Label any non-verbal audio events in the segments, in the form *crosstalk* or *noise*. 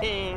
嘿 *laughs*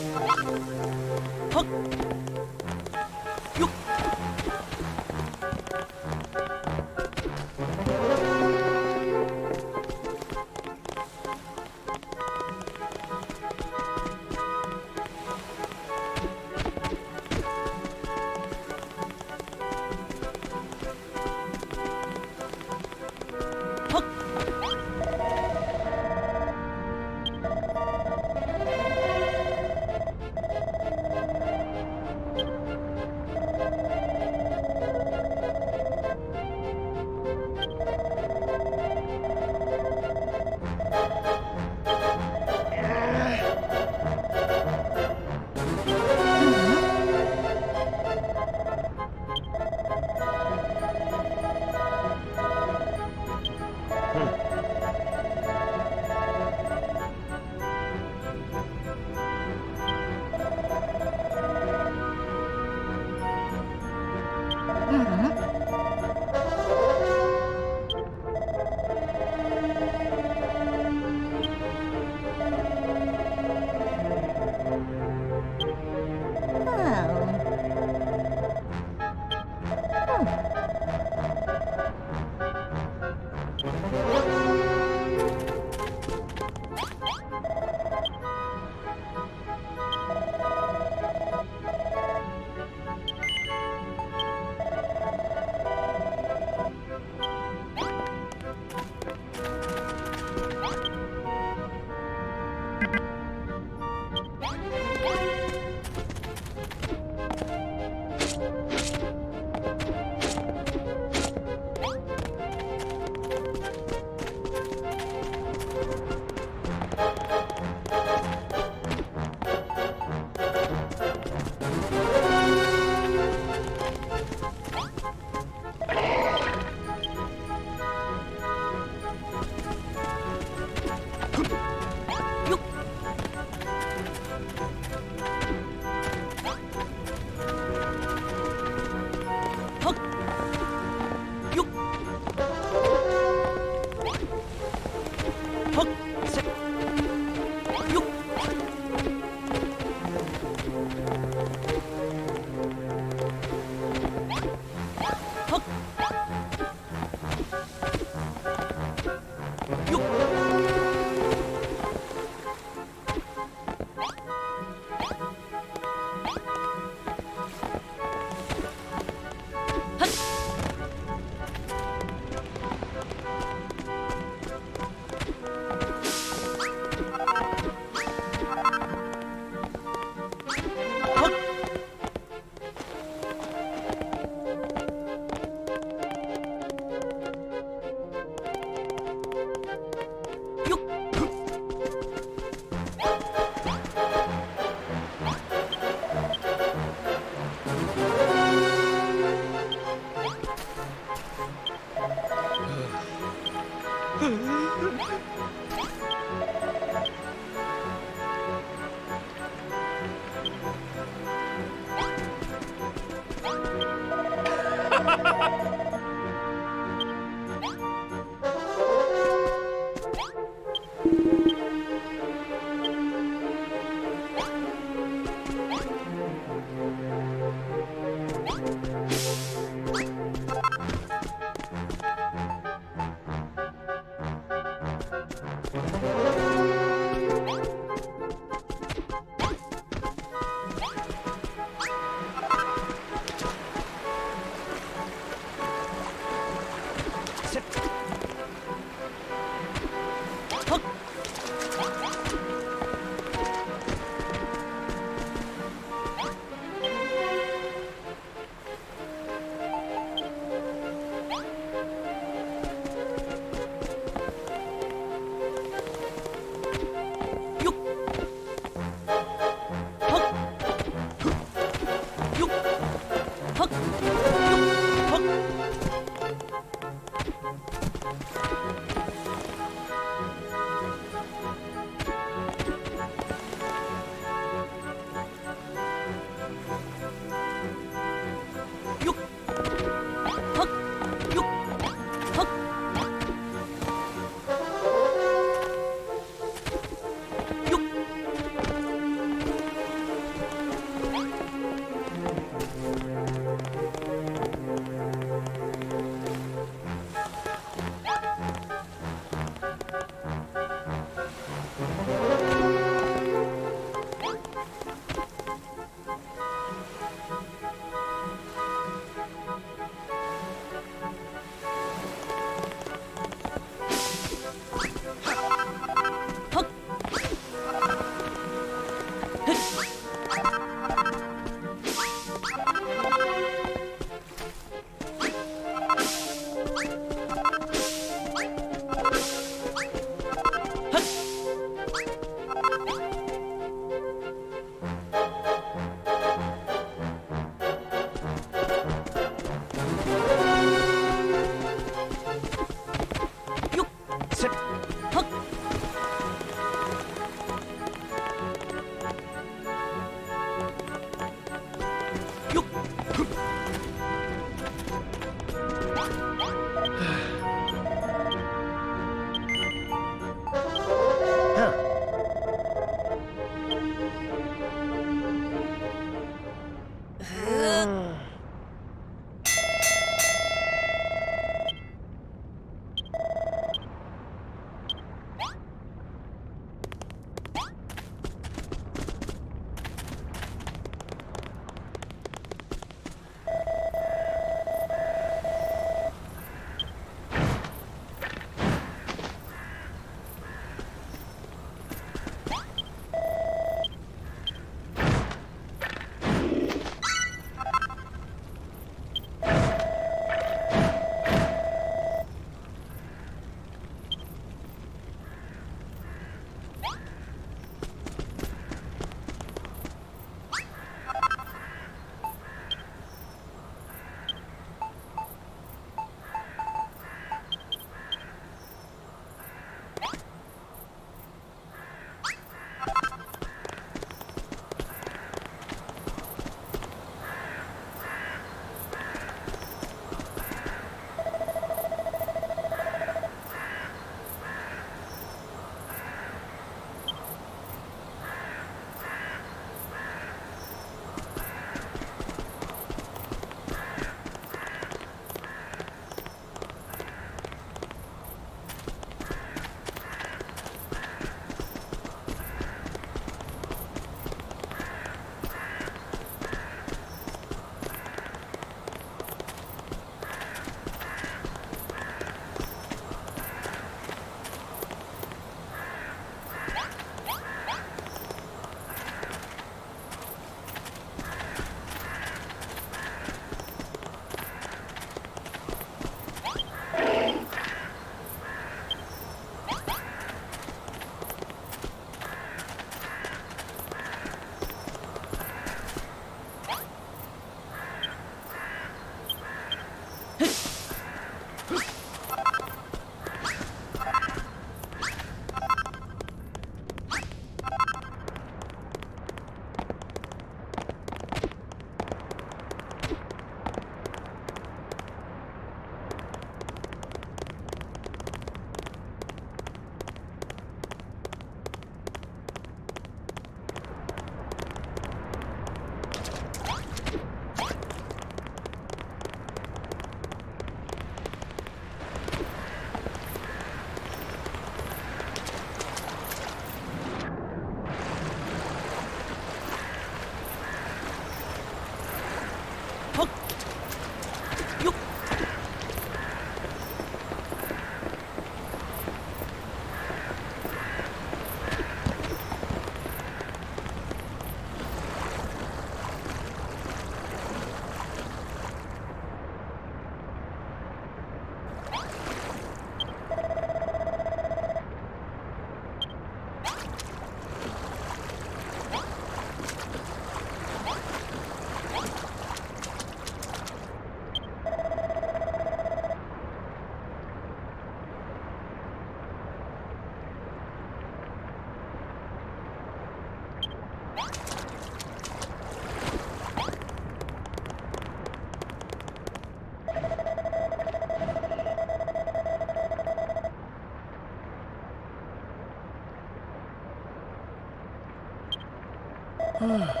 Oh. *sighs* *sighs*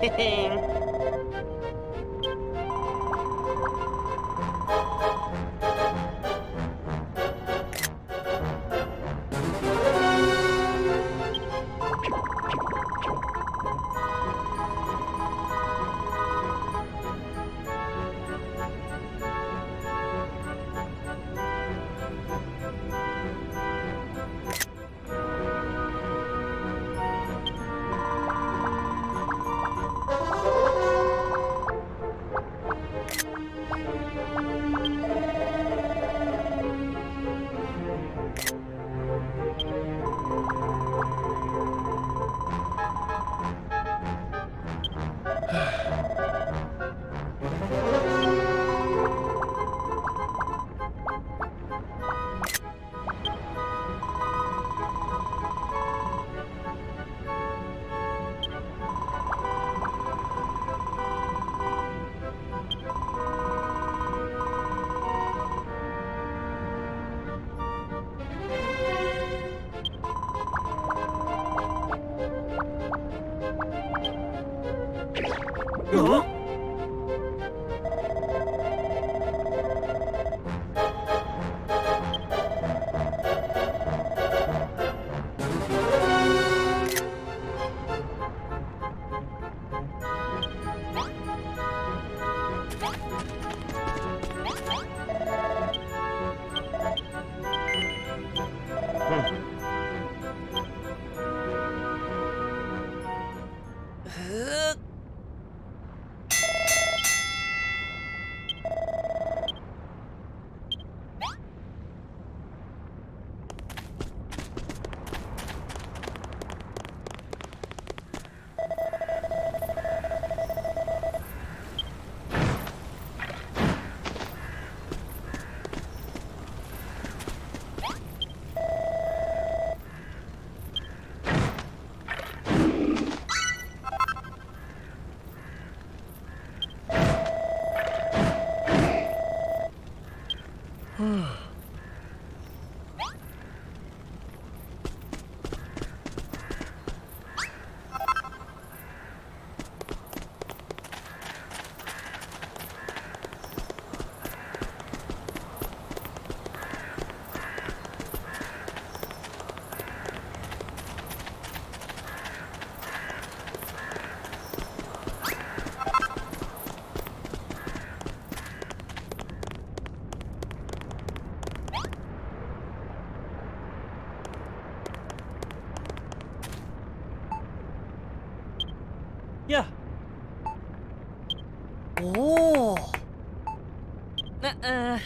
*laughs* Yeah. โอ้ 嗯